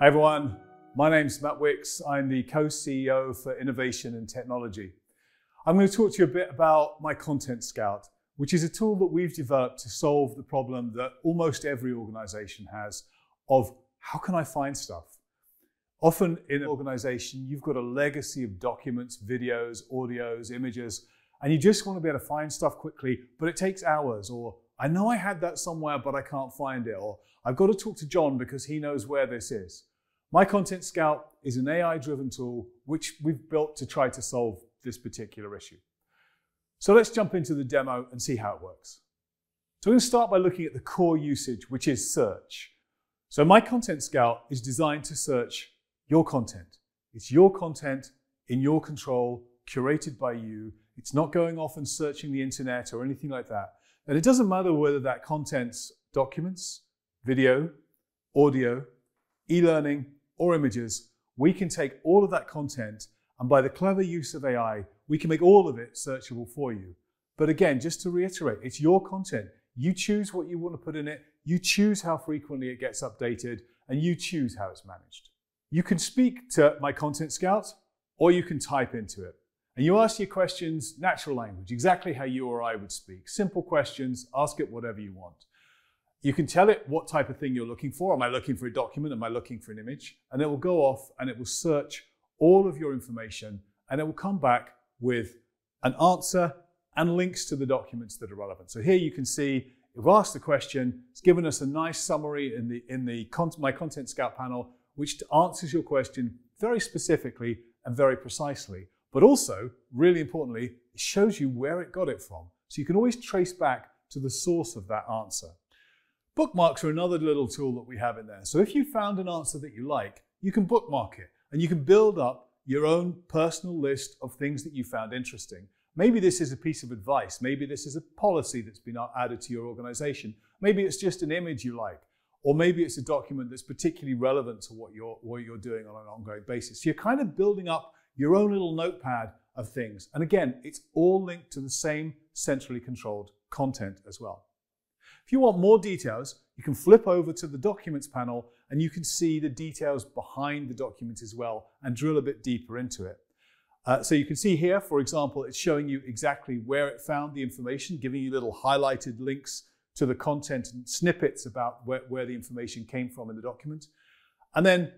Hi everyone, my name's Matt Wicks. I'm the co-CEO for Innovation and Technology. I'm going to talk to you a bit about my Content Scout, which is a tool that we've developed to solve the problem that almost every organization has of how can I find stuff? Often in an organization, you've got a legacy of documents, videos, audios, images, and you just want to be able to find stuff quickly, but it takes hours, or I know I had that somewhere, but I can't find it, or I've got to talk to John because he knows where this is. My Content Scout is an AI driven tool which we've built to try to solve this particular issue. So let's jump into the demo and see how it works. So we're going to start by looking at the core usage, which is search. So my Content Scout is designed to search your content. It's your content in your control, curated by you. It's not going off and searching the internet or anything like that. And it doesn't matter whether that content's documents, video, audio, e-learning, or images. We can take all of that content and by the clever use of AI, we can make all of it searchable for you. But again, just to reiterate, it's your content. You choose what you want to put in it, you choose how frequently it gets updated, and you choose how it's managed. You can speak to my Content Scout, or you can type into it. And you ask your questions natural language, exactly how you or I would speak. Simple questions, ask it whatever you want. You can tell it what type of thing you're looking for. Am I looking for a document? Am I looking for an image? And it will go off and it will search all of your information and it will come back with an answer and links to the documents that are relevant. So here you can see we've asked the question, it's given us a nice summary in the in the my content scout panel, which answers your question very specifically and very precisely. But also, really importantly, it shows you where it got it from. So you can always trace back to the source of that answer. Bookmarks are another little tool that we have in there. So if you found an answer that you like, you can bookmark it and you can build up your own personal list of things that you found interesting. Maybe this is a piece of advice. Maybe this is a policy that's been added to your organization. Maybe it's just an image you like. Or maybe it's a document that's particularly relevant to what you're, what you're doing on an ongoing basis. So you're kind of building up your own little notepad of things. And again, it's all linked to the same centrally controlled content as well. If you want more details, you can flip over to the Documents panel and you can see the details behind the document as well and drill a bit deeper into it. Uh, so you can see here, for example, it's showing you exactly where it found the information, giving you little highlighted links to the content and snippets about where, where the information came from in the document. And then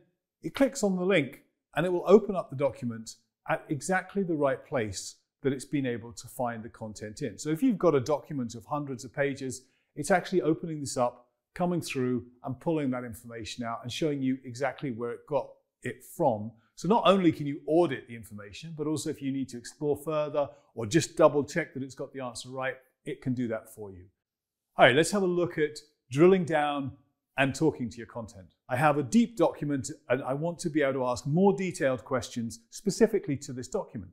it clicks on the link and it will open up the document at exactly the right place that it's been able to find the content in. So if you've got a document of hundreds of pages, it's actually opening this up, coming through and pulling that information out and showing you exactly where it got it from. So not only can you audit the information, but also if you need to explore further or just double check that it's got the answer right, it can do that for you. All right, let's have a look at drilling down and talking to your content. I have a deep document and I want to be able to ask more detailed questions specifically to this document.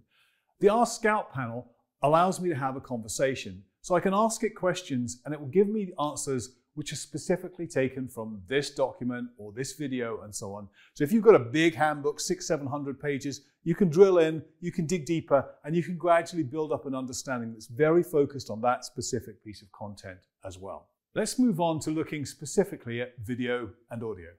The Ask Scout panel allows me to have a conversation. So I can ask it questions and it will give me answers which are specifically taken from this document or this video and so on. So if you've got a big handbook, six, 700 pages, you can drill in, you can dig deeper, and you can gradually build up an understanding that's very focused on that specific piece of content as well. Let's move on to looking specifically at video and audio.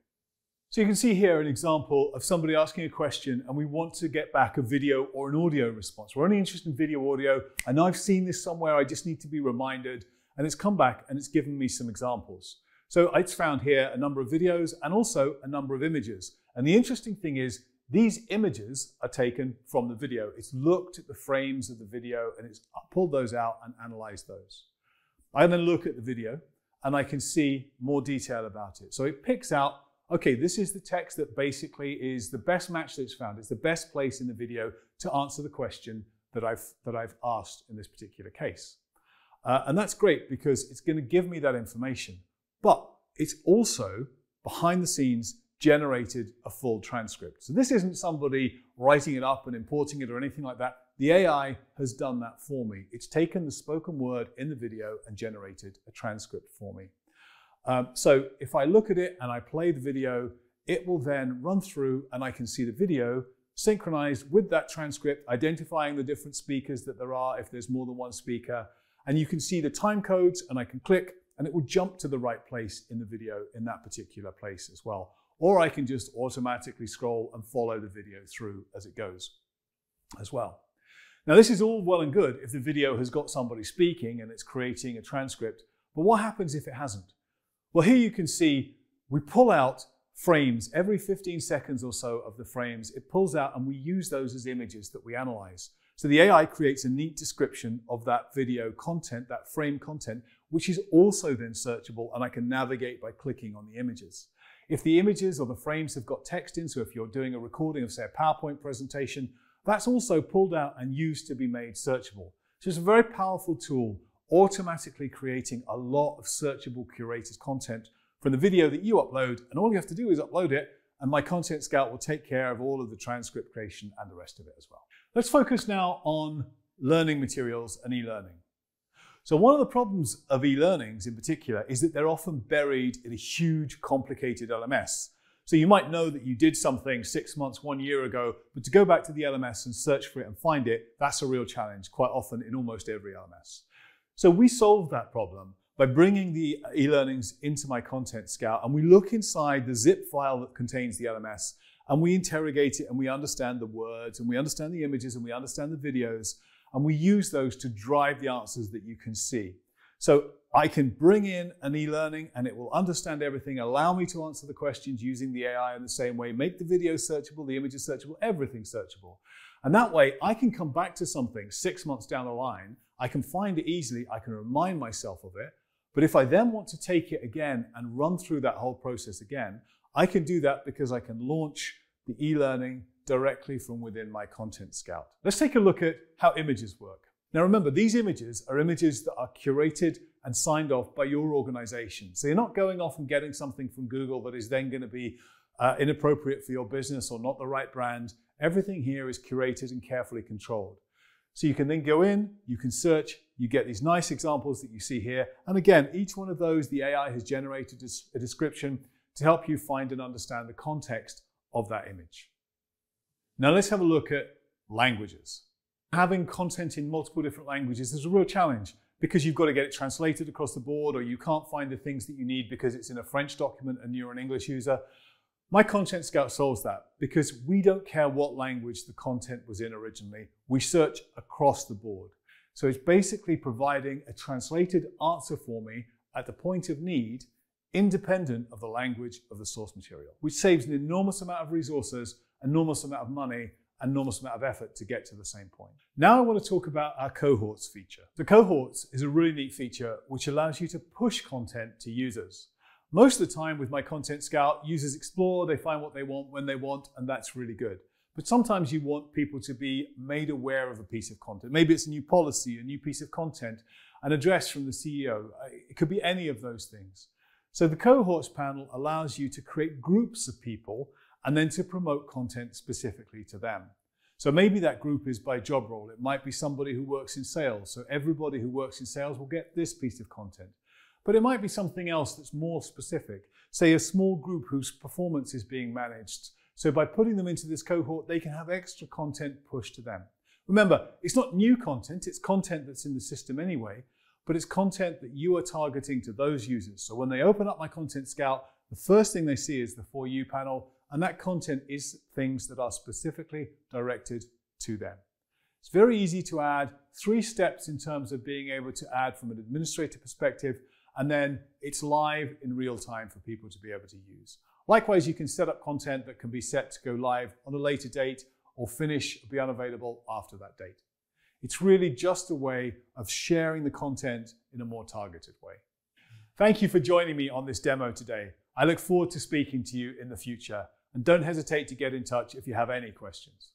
So you can see here an example of somebody asking a question and we want to get back a video or an audio response. We're only interested in video audio. and I've seen this somewhere, I just need to be reminded. And it's come back and it's given me some examples. So it's found here a number of videos and also a number of images. And the interesting thing is these images are taken from the video. It's looked at the frames of the video and it's pulled those out and analyzed those. I then look at the video and I can see more detail about it. So it picks out, okay, this is the text that basically is the best match that's found. It's the best place in the video to answer the question that I've, that I've asked in this particular case. Uh, and that's great because it's going to give me that information. But it's also behind the scenes generated a full transcript. So this isn't somebody writing it up and importing it or anything like that. The AI has done that for me. It's taken the spoken word in the video and generated a transcript for me. Um, so if I look at it and I play the video, it will then run through and I can see the video synchronized with that transcript, identifying the different speakers that there are if there's more than one speaker. And you can see the time codes and I can click and it will jump to the right place in the video in that particular place as well. or I can just automatically scroll and follow the video through as it goes as well. Now, this is all well and good if the video has got somebody speaking and it's creating a transcript, but what happens if it hasn't? Well, here you can see we pull out frames every 15 seconds or so of the frames. It pulls out and we use those as images that we analyze. So the AI creates a neat description of that video content, that frame content, which is also then searchable and I can navigate by clicking on the images. If the images or the frames have got text in, so if you're doing a recording of say a PowerPoint presentation, that's also pulled out and used to be made searchable. So it's a very powerful tool, automatically creating a lot of searchable curated content from the video that you upload, and all you have to do is upload it, and my Content Scout will take care of all of the transcript creation and the rest of it as well. Let's focus now on learning materials and e-learning. So one of the problems of e-learnings in particular is that they're often buried in a huge, complicated LMS. So you might know that you did something six months, one year ago, but to go back to the LMS and search for it and find it, that's a real challenge, quite often in almost every LMS. So we solved that problem by bringing the e-learnings into my Content Scout and we look inside the zip file that contains the LMS and we interrogate it and we understand the words and we understand the images and we understand the videos and we use those to drive the answers that you can see. So I can bring in an e-learning and it will understand everything, allow me to answer the questions using the AI in the same way, make the video searchable, the images searchable, everything searchable. And that way I can come back to something six months down the line, I can find it easily, I can remind myself of it. But if I then want to take it again and run through that whole process again, I can do that because I can launch the e-learning directly from within my Content Scout. Let's take a look at how images work. Now remember, these images are images that are curated and signed off by your organization. So you're not going off and getting something from Google that is then going to be uh, inappropriate for your business or not the right brand. Everything here is curated and carefully controlled. So you can then go in, you can search, you get these nice examples that you see here. And again, each one of those, the AI has generated a description to help you find and understand the context of that image. Now let's have a look at languages. Having content in multiple different languages is a real challenge because you've got to get it translated across the board or you can't find the things that you need because it's in a French document and you're an English user. My Content Scout solves that because we don't care what language the content was in originally. We search across the board. So it's basically providing a translated answer for me at the point of need independent of the language of the source material, which saves an enormous amount of resources enormous amount of money, enormous amount of effort to get to the same point. Now I want to talk about our cohorts feature. The cohorts is a really neat feature which allows you to push content to users. Most of the time with my Content Scout, users explore, they find what they want when they want, and that's really good. But sometimes you want people to be made aware of a piece of content. Maybe it's a new policy, a new piece of content, an address from the CEO. It could be any of those things. So the cohorts panel allows you to create groups of people and then to promote content specifically to them. So maybe that group is by job role. It might be somebody who works in sales. So everybody who works in sales will get this piece of content. But it might be something else that's more specific. Say a small group whose performance is being managed. So by putting them into this cohort, they can have extra content pushed to them. Remember, it's not new content, it's content that's in the system anyway, but it's content that you are targeting to those users. So when they open up my Content Scout, the first thing they see is the For You panel, and that content is things that are specifically directed to them. It's very easy to add three steps in terms of being able to add from an administrator perspective, and then it's live in real time for people to be able to use. Likewise, you can set up content that can be set to go live on a later date or finish, be unavailable after that date. It's really just a way of sharing the content in a more targeted way. Thank you for joining me on this demo today. I look forward to speaking to you in the future and don't hesitate to get in touch if you have any questions.